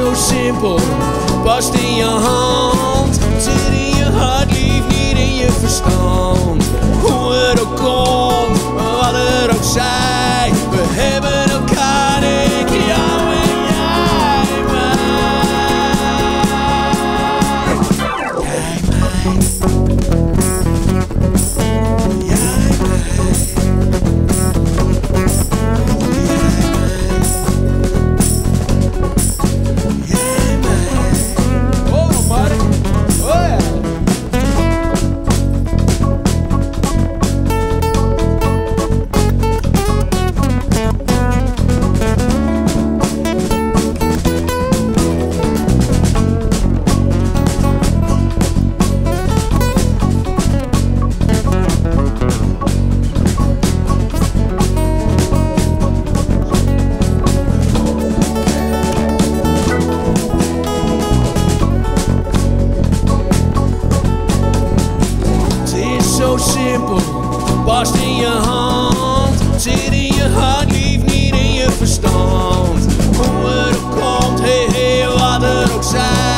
so simple, busting your home. Past in je hand, zit in je hart, lief niet in je verstand. Hoe het ook komt, hé hey, wat er ook zijn.